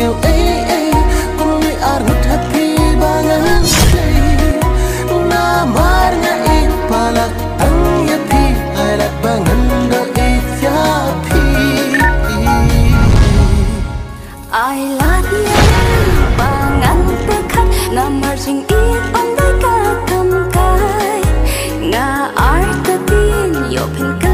nghèo ấy ấy cũng như ar một hạt thi ba ngân đây na mar nga i palak ang ai lạc ba ngân đỡ i ai lạc ya ba ngân tê khát na mar jing i on đây cả cầm cái nga ar tê